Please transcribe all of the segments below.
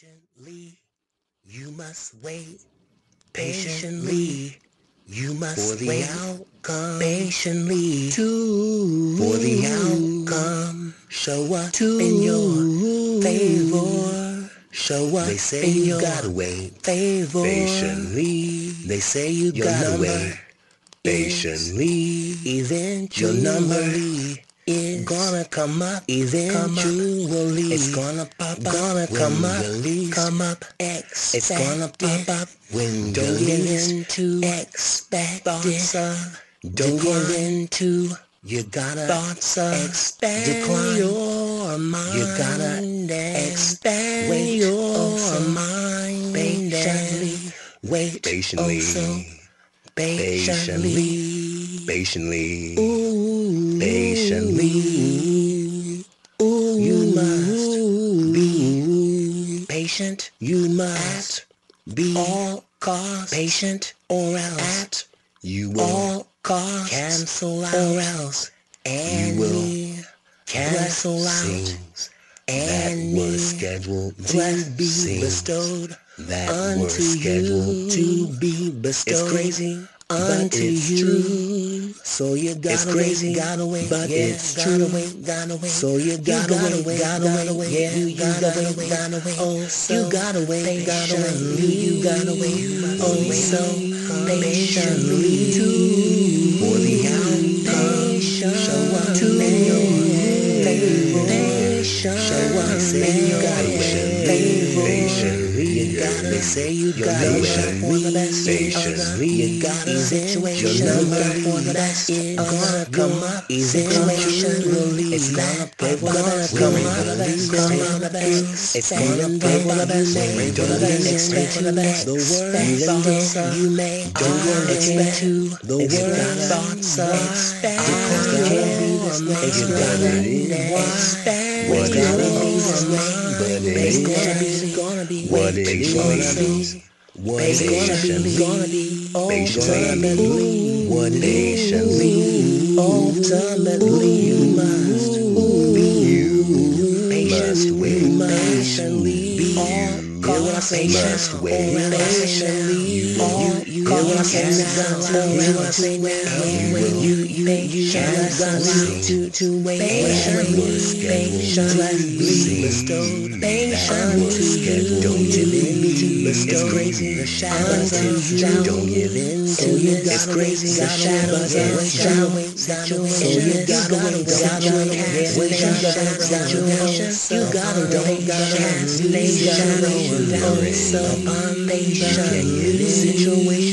Patiently, you must wait. Patiently, you must For the wait. outcome. Patiently, to for the outcome. show up To in your favor. Show up They say in you your gotta wait favor. patiently. They say you Your gotta number wait patiently. Eventually, Your number is gonna come up. eventually. It's gonna pop up. Gonna come up, you least come up. It's gonna pop up when you Don't give least in to expect thoughts of. Don't Don't give give in to You gotta thoughts of. expand decline. your mind. You gotta expand wait your also mind patiently. wait Patiently. also Patiently. patiently. Patiently. Ooh, Patiently. Ooh, You must be patient You must be all costs patient or else at you will all costs cancel out or else You will cancel out blessings that were scheduled to be bestowed that were unto scheduled to you. be bestowed. It's crazy, but it's you. true. So you gotta It's crazy, wait, gotta wait, but yeah, it's gotta true. wait, gotta wait. So you You gotta, gotta wait, wait, gotta gotta wait, wait, yeah, you you gotta gotta wait, wait, gotta wait. Oh, so You gotta wait, patiently, gotta wait, you, you gotta wait. Oh, so patiently patiently for the outcome. Show up to your. Patient, Show up, say you gotta wait. favor. You gotta. They say you gotta wait for the best. You gotta. Situation Your number for the best is of gonna come up. Eventually, It's gonna pray for the gonna best, come for the best, Come for the best. It's gonna pop for the best, pray for the best, expect for the best. the Expect thoughts you may Don't expect expect the It's gotta thoughts of expand Because it can't be this. It's mind. gotta be Expand what it your is, mind. but it ain't gonna be, it's gonna be, what it gonna be. What It's it gonna be, be patiently, what it Patiently, ultimately you must be you, must wait patiently, be you, Hear what I say must now? wait All patiently, you, all you hear what I say costs now? to Hear what I say now? and will You, you, you have got blessings to, to wait that were patiently, scheduled to be patiently, bestowed, that patiently. were scheduled Don't to give in be to bestowed. It's crazy, the shadows Unto of you. doubt. Don't give in So to you this. gotta wait, the gotta wait, shadows but of it's doubt. gotta wait, So you gotta wait, gotta wait, yeah, wait, you gotta gotta wait, gotta gotta wait. wait. You gotta Don't wait, gotta chance wait. the Situation you're in. so Upon patient. Can you the situation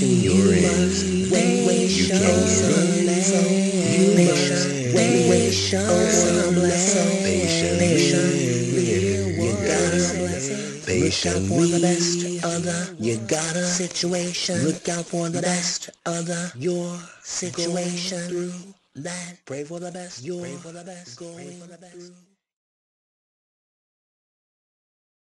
blessing. Patiently, you gotta Look out for the best of the You gotta situation. look out for the best of the your situation. through That Pray for the best. You're Pray for the best. going for the best. through.